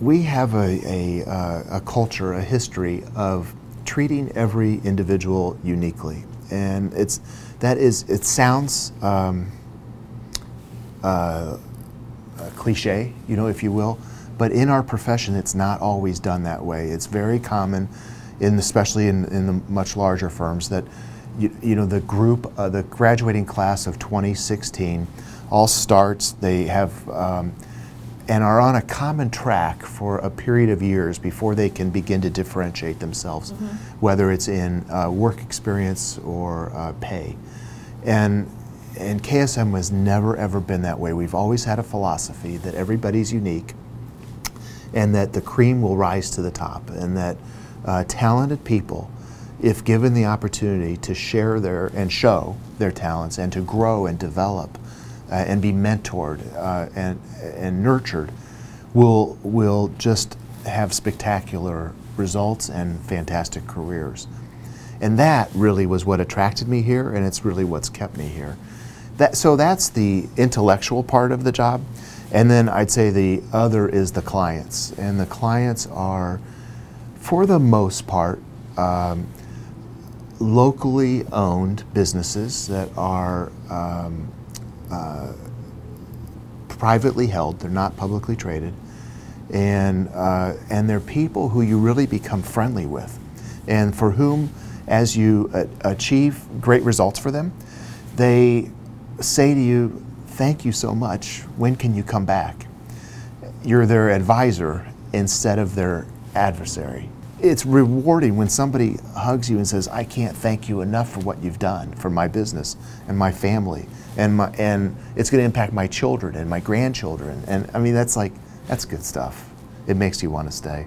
we have a, a, uh, a culture, a history of treating every individual uniquely. And it's, that is, it sounds um, uh, cliche, you know, if you will, but in our profession, it's not always done that way. It's very common, in, especially in, in the much larger firms, that you, you know, the group, uh, the graduating class of 2016 all starts, they have um, and are on a common track for a period of years before they can begin to differentiate themselves, mm -hmm. whether it's in uh, work experience or uh, pay. And, and KSM has never ever been that way. We've always had a philosophy that everybody's unique and that the cream will rise to the top and that uh, talented people, if given the opportunity to share their and show their talents and to grow and develop, and be mentored uh, and, and nurtured will, will just have spectacular results and fantastic careers. And that really was what attracted me here, and it's really what's kept me here. That, so that's the intellectual part of the job. And then I'd say the other is the clients. And the clients are, for the most part, um, locally owned businesses that are um, uh, privately held. They're not publicly traded, and uh, and they're people who you really become friendly with, and for whom, as you achieve great results for them, they say to you, "Thank you so much. When can you come back?" You're their advisor instead of their adversary it's rewarding when somebody hugs you and says, I can't thank you enough for what you've done for my business and my family. And, my, and it's going to impact my children and my grandchildren. And I mean, that's like, that's good stuff. It makes you want to stay.